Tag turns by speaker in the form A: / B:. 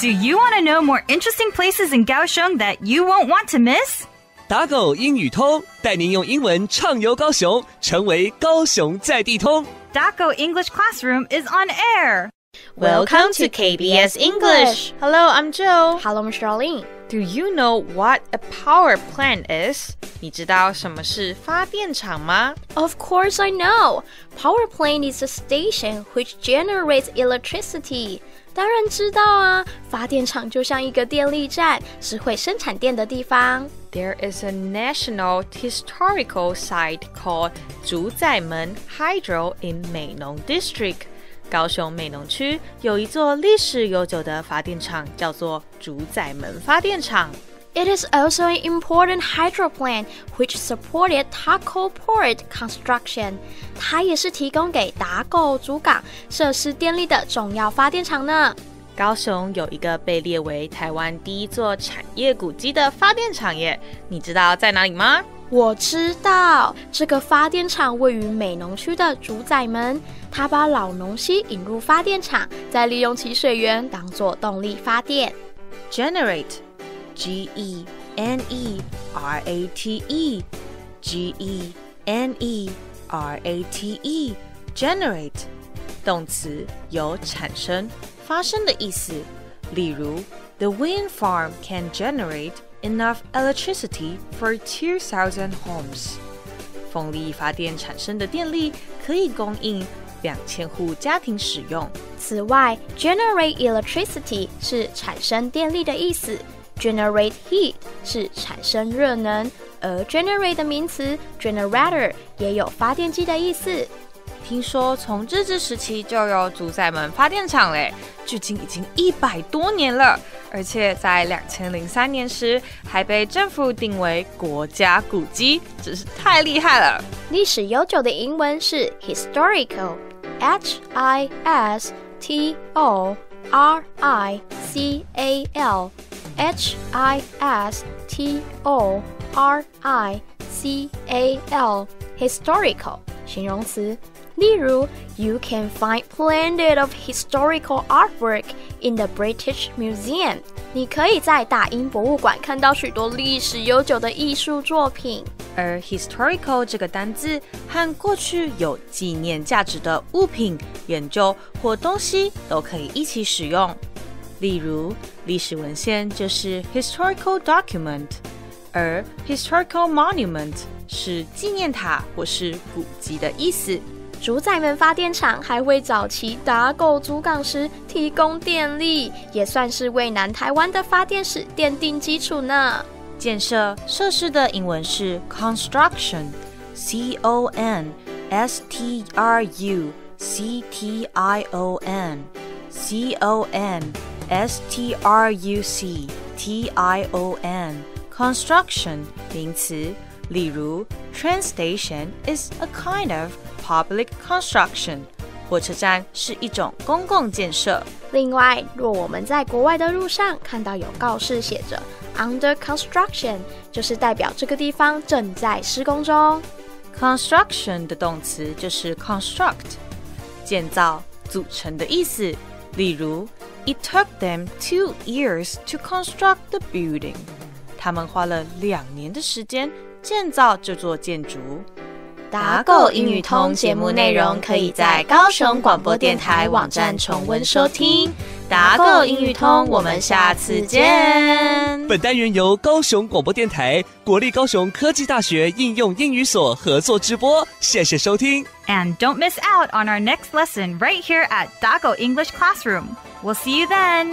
A: Do you want to know more interesting places in Kaohsiung that you won't want to miss?
B: 打狗英语通带您用英文畅游高雄，成为高雄在地通。
A: Daco English Classroom is on air.
C: Welcome to KBS English. Hello, I'm Joe.
D: Hello, I'm Charlene.
C: Do you know what a power plant is? 你知道什么是发电厂吗？
D: Of course, I know. Power plant is a station which generates electricity. 当然知道啊，发电厂就像一个电力站，是会生产电的地方。
C: There is a national historical site called 主宰门 Hydro in 美浓 District。高雄美浓区有一座历史悠久的发电厂，叫做主宰门发电厂。
D: It is also an important hydro plant which supported Taco Port construction. 它也是提供给打狗主港设施电力的重要发电厂呢。
C: 高雄有一个被列为台湾第一座产业古迹的发电厂耶，你知道在哪里吗？
D: 我知道这个发电厂位于美浓区的主宰门，它把老农溪引入发电厂，再利用其水源当做动力发电。
C: Generate, G E N E R A T E, G E N E R A T E, generate，动词有产生、发生的意思。例如，The wind farm can generate enough electricity for 2,000 homes。风力发电产生的电力可以供应两千户家庭使用。
D: 此外，generate electricity 是产生电力的意思 ，generate heat 是产生热能，而 generate 的名词 generator 也有发电机的意思。
C: 听说从日治时期就有主宰们发电厂嘞，距今已经一百多年了，而且在两千零三年时还被政府定为国家古迹，真是太厉害了。
D: 历史悠久的英文是 historical，H I S T O R I C A L，H I S T O R I C A L，historical 形容词。例如，You can find plenty of historical artwork in the British Museum。你可以在大英博物馆看到许多历史悠久的艺术作品。
C: 而 historical 这个单字和过去有纪念价值的物品、研究或东西都可以一起使用。 例如，历史文献就是 historical document，而 historical monument 是纪念塔或是古迹的意思。
D: 主宰们发电厂还为早期打狗主港时提供电力，也算是为南台湾的发电史奠定基础呢。
C: 建设设施的英文是 construction，c o n s t r u c t i o n，c o n s t r u c t i o n，construction 名词。例如，train station is a kind of public construction，火车站是一种公共建设。
D: 另外，若我们在国外的路上看到有告示写着 “under construction”，就是代表这个地方正在施工中。
C: Construction 的动词就是 construct，建造、组成的意思。例如 ，It took them two years to construct the building。他们花了两年的时间建造这座建筑。
D: 打狗英语通节目内容可以在高雄广播电台网站重温收听。
C: 打狗英语通，我们下次见。
B: 本单元由高雄广播电台、国立高雄科技大学应用英语所合作直播，谢谢收听。
A: And don't miss out on our next lesson right here at Daco English Classroom. We'll see you then.